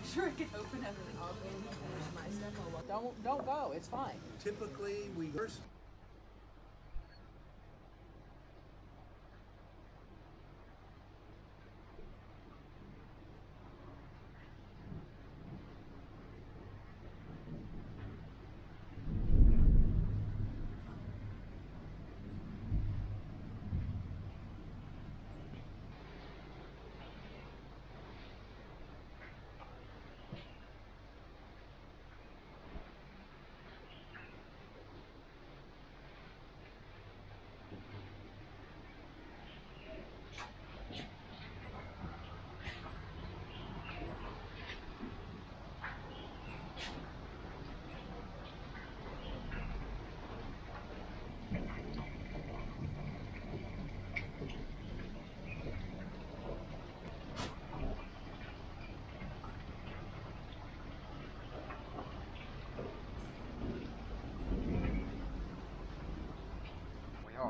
I'm sure I can open it and I'll go and finish my stuff. Don't don't go. It's fine. Typically, we first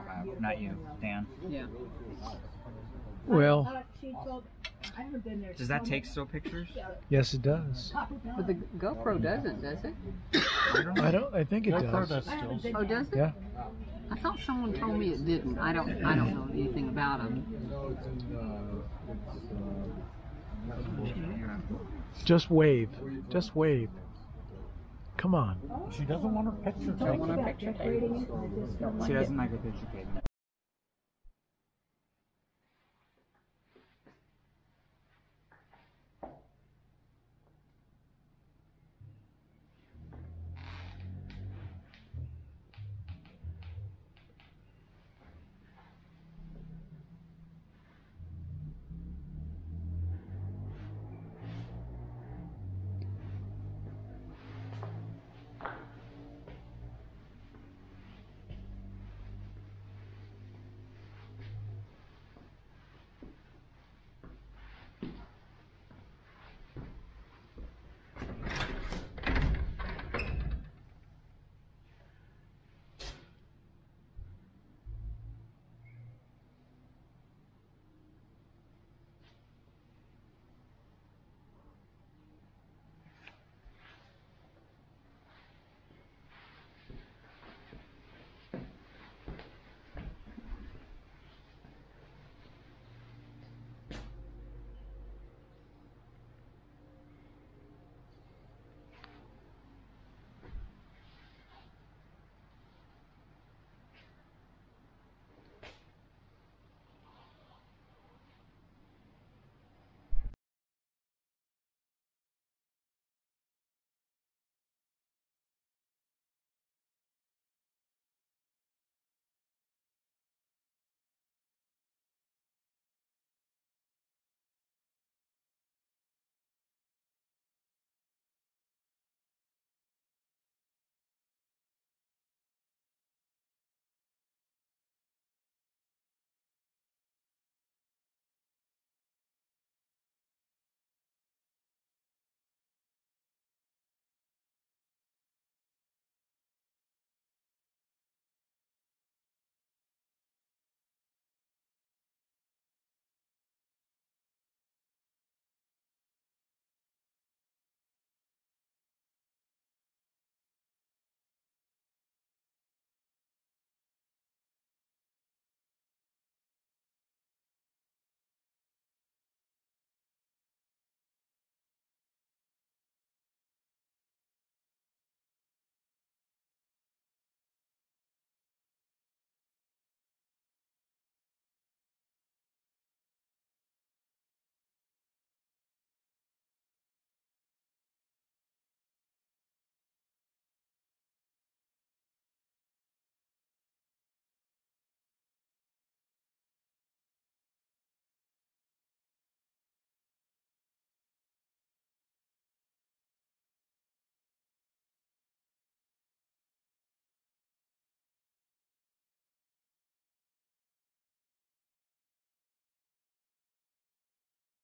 We all have, not you, Dan. Yeah. Well, Does that take still pictures? yes, it does. But the GoPro doesn't, does it? I don't. I don't. I think it does. Oh, does it? Yeah. I thought someone told me it didn't. I don't. I don't know anything about them. Just wave. Just wave. Come on. She doesn't want her picture Don't want a picture taken. She doesn't like a picture taken.